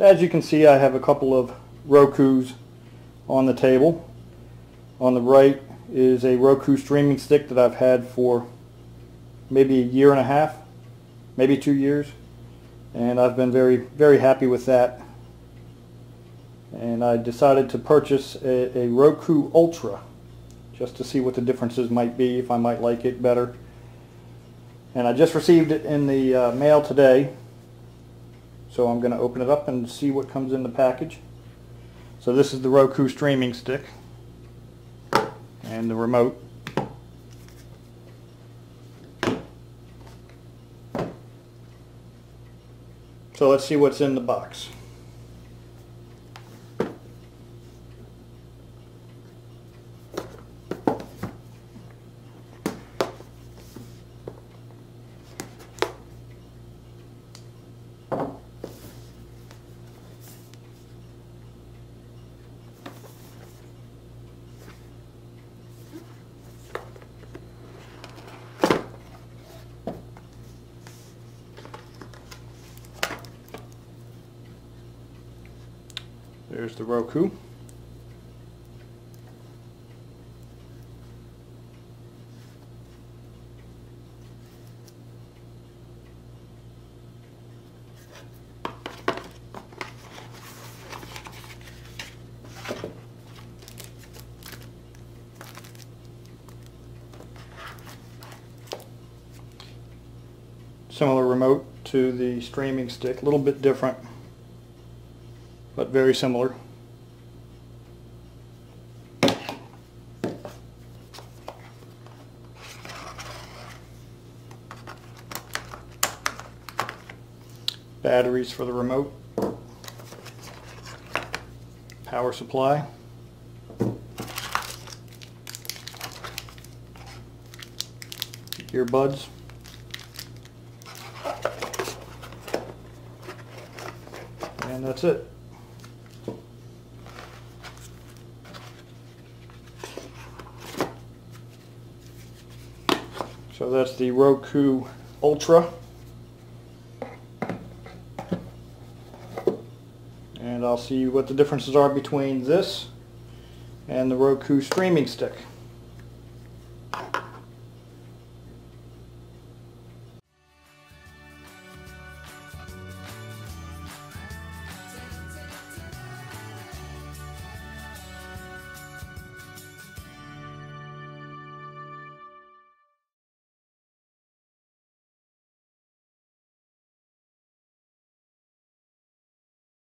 As you can see, I have a couple of Rokus on the table. On the right is a Roku streaming stick that I've had for maybe a year and a half, maybe two years. And I've been very, very happy with that. And I decided to purchase a, a Roku Ultra just to see what the differences might be, if I might like it better. And I just received it in the uh, mail today. So I'm going to open it up and see what comes in the package. So this is the Roku streaming stick and the remote. So let's see what's in the box. There's the Roku. Similar remote to the streaming stick, a little bit different, but very similar. batteries for the remote, power supply, earbuds, and that's it. So that's the Roku Ultra. and I'll see what the differences are between this and the Roku streaming stick.